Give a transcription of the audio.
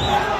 Yeah.